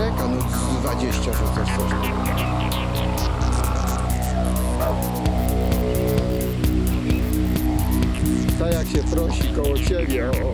Czeka, no 20 czy coś takiego. tak jak się prosi koło ciebie o,